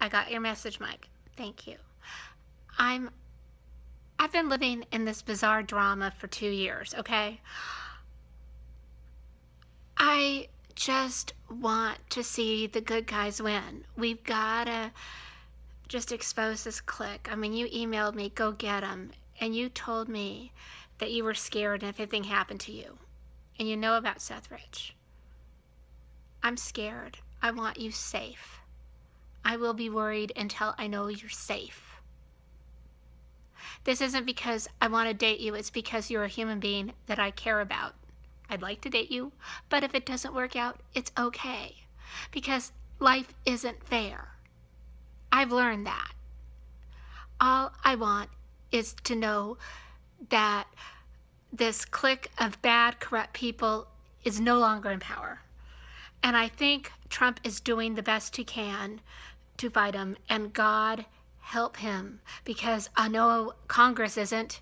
I got your message, Mike. Thank you. I'm I've been living in this bizarre drama for 2 years, okay? I just want to see the good guys win. We've got to just expose this clique. I mean, you emailed me, go get them, and you told me that you were scared if anything happened to you. And you know about Seth Rich. I'm scared. I want you safe. I will be worried until I know you're safe. This isn't because I want to date you, it's because you're a human being that I care about. I'd like to date you, but if it doesn't work out, it's okay. Because life isn't fair. I've learned that. All I want is to know that this clique of bad, corrupt people is no longer in power. And I think Trump is doing the best he can to fight him, and God help him because I know Congress isn't.